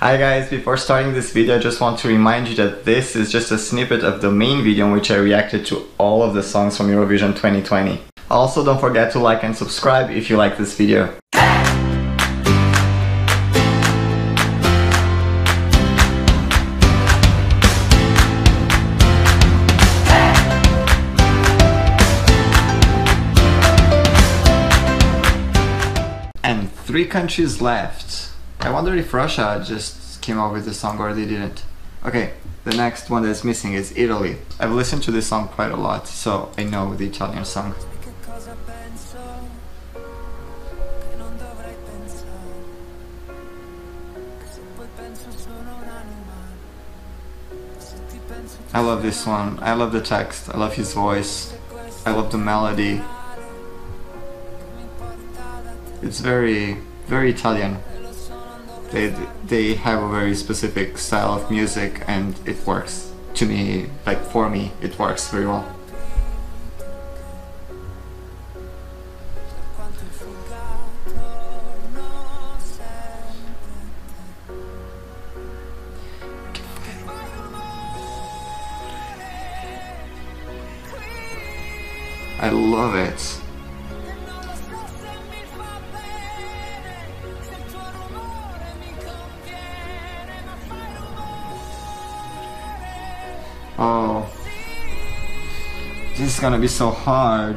Hi guys, before starting this video I just want to remind you that this is just a snippet of the main video in which I reacted to all of the songs from Eurovision 2020. Also don't forget to like and subscribe if you like this video. And three countries left. I wonder if Russia just came up with the song or they didn't. Okay, the next one that's missing is Italy. I've listened to this song quite a lot, so I know the Italian song. I love this one. I love the text. I love his voice. I love the melody. It's very, very Italian. They, they have a very specific style of music and it works. To me, like for me, it works very well. I love it. Oh. This is gonna be so hard.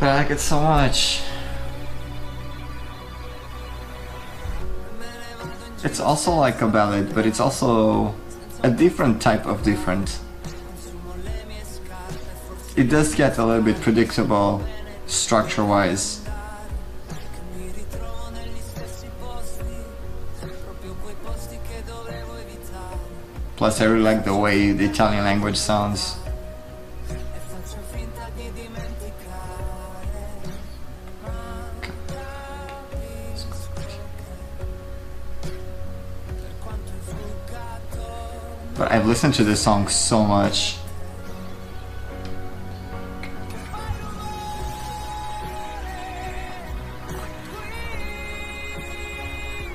But I like it so much. It's also like a ballad, but it's also a different type of different. It does get a little bit predictable structure-wise. Plus I really like the way the Italian language sounds. But I've listened to this song so much.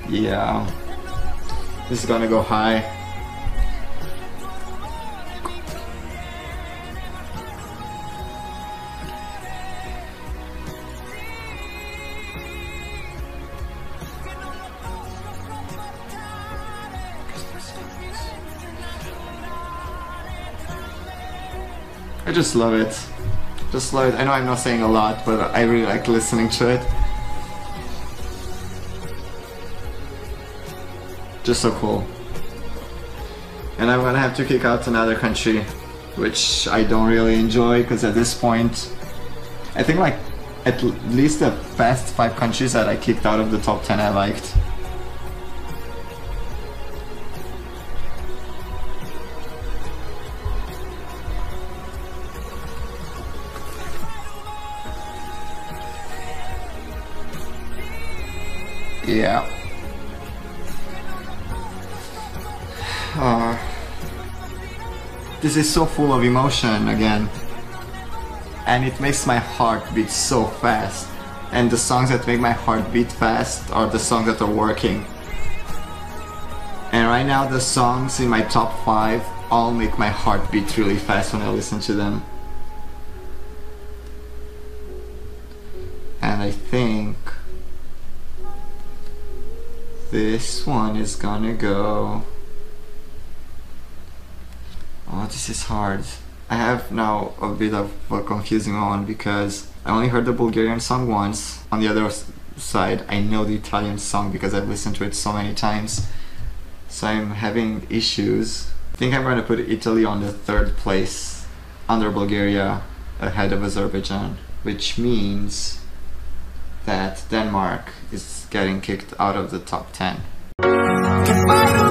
Yeah. This is gonna go high. I just love it. Just love it. I know I'm not saying a lot, but I really like listening to it. Just so cool. And I'm gonna have to kick out another country, which I don't really enjoy, because at this point, I think like at least the past five countries that I kicked out of the top 10 I liked. Yeah. Uh, this is so full of emotion again. And it makes my heart beat so fast. And the songs that make my heart beat fast are the songs that are working. And right now the songs in my top 5 all make my heart beat really fast when I listen to them. And I think this one is gonna go... Oh, this is hard. I have now a bit of a confusing one because I only heard the Bulgarian song once. On the other side, I know the Italian song because I've listened to it so many times. So I'm having issues. I think I'm to put Italy on the third place under Bulgaria ahead of Azerbaijan, which means that Denmark is getting kicked out of the top 10.